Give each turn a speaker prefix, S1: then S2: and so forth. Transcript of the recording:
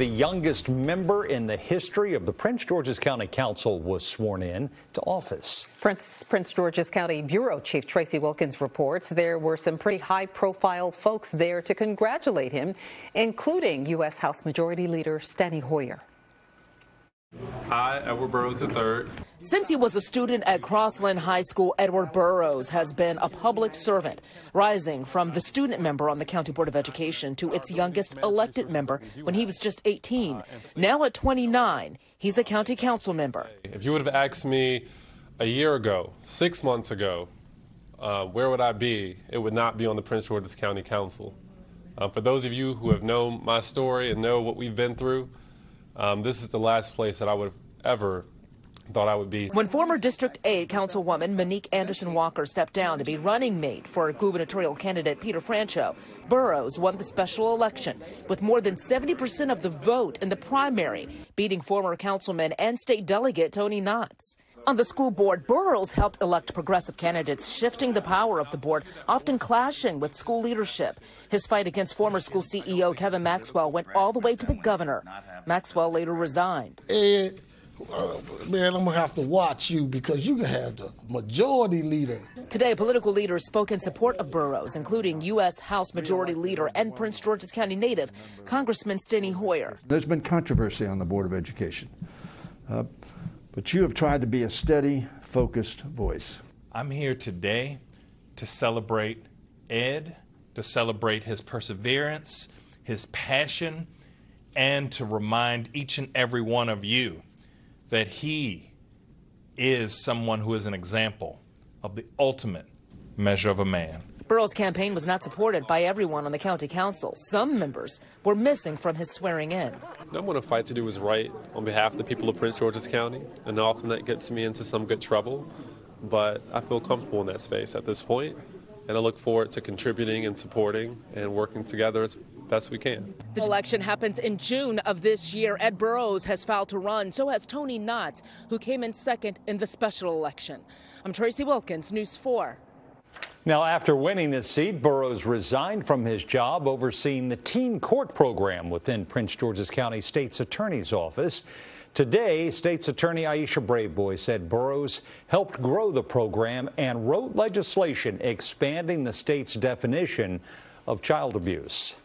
S1: The youngest member in the history of the Prince George's County Council was sworn in to office.
S2: Prince, Prince George's County Bureau Chief Tracee Wilkins reports there were some pretty high profile folks there to congratulate him, including U.S. House Majority Leader Steny Hoyer.
S3: I, Edward Burroughs III.
S4: Since he was a student at Crossland High School, Edward Burroughs has been a public servant, rising from the student member on the County Board of Education to its youngest elected member when he was just 18. Now at 29, he's a county council member.
S3: If you would have asked me a year ago, six months ago, uh, where would I be? It would not be on the Prince George's County Council. Uh, for those of you who have known my story and know what we've been through, um, this is the last place that I would have ever thought I would be.
S4: When former District A Councilwoman Monique Anderson Walker stepped down to be running mate for gubernatorial candidate Peter Franchot, Burroughs won the special election with more than 70% of the vote in the primary, beating former councilman and state delegate Tony Knotts. On the school board, Burroughs helped elect progressive candidates, shifting the power of the board, often clashing with school leadership. His fight against former school CEO Kevin Maxwell went all the way to the governor. Maxwell later resigned.
S5: Ed, uh, man, I'm going to have to watch you because you can have the majority leader.
S4: Today, political leaders spoke in support of Burroughs, including U.S. House Majority Leader and Prince George's County native, Congressman Steny Hoyer.
S6: There's been controversy on the Board of Education. Uh, but you have tried to be a steady, focused voice.
S7: I'm here today to celebrate Ed, to celebrate his perseverance, his passion, and to remind each and every one of you that he is someone who is an example of the ultimate measure of a man.
S4: Burroughs' campaign was not supported by everyone on the county council. Some members were missing from his swearing in.
S3: I'm going to fight to do what's right on behalf of the people of Prince George's County, and often that gets me into some good trouble. But I feel comfortable in that space at this point, and I look forward to contributing and supporting and working together as best we can.
S4: The election happens in June of this year. Ed Burroughs has filed to run, so has Tony Knotts, who came in second in the special election. I'm Tracee Wilkins, News 4.
S1: Now, after winning his seat, Burroughs resigned from his job overseeing the teen court program within Prince George's County State's Attorney's Office. Today, State's Attorney Aisha Braveboy said Burroughs helped grow the program and wrote legislation expanding the state's definition of child abuse.